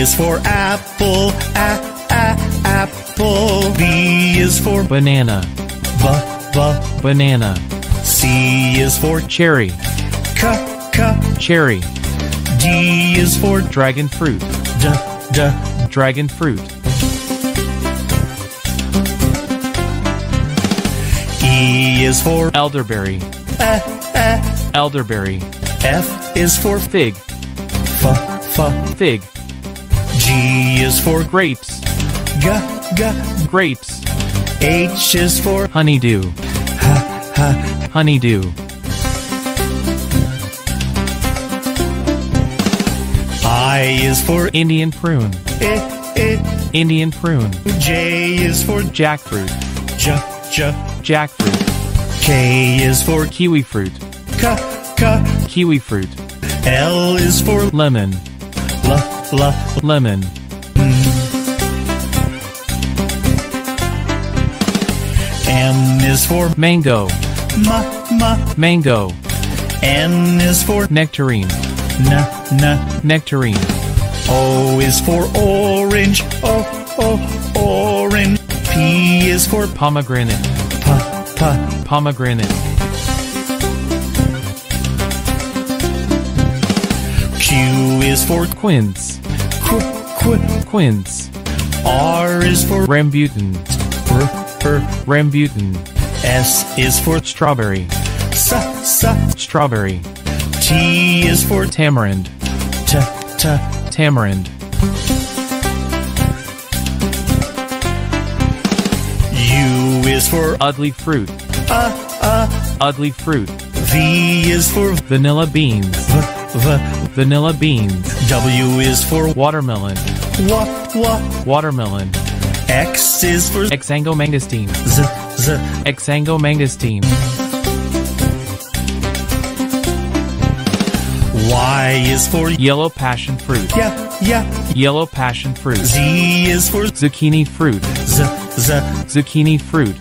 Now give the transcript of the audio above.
is for apple, a, a, apple. B is for banana, b, b. banana. C is for Cherry, c, c. cherry. D is for Dragon fruit, d, d. dragon fruit. E is for Elderberry, a, a. elderberry. F is for Fig, f, f. fig. G is for Grapes, g, g. grapes. H is for Honeydew, H, h, honeydew. I is for Indian prune, I, I. Indian prune. J is for Jackfruit, j, j. jackfruit. K is for Kiwi fruit, k, k. kiwi fruit. L is for Lemon, l, l. lemon. M is for Mango, ma, ma. mango. N is for Nectarine, n, n. nectarine. O is for orange, o, o, orange. P is for Pomegranate, pa, pa. pomegranate. For Quince, qu, qu. quince. R is for Rambutan, r, r. rambutan. S is for Strawberry, sa, sa. strawberry. T is for Tamarind, t, t. tamarind. U is for Ugly fruit, uh, uh. ugly fruit. V is for Vanilla beans, V, v. vanilla beans. W is for Watermelon, wa, wa. watermelon. X is for z, Exangomangosteen, z. exangomangosteen. Y is for Yellow passion fruit, yeah, yeah. yellow passion fruit. Z is for Zucchini fruit, z, z. zucchini fruit.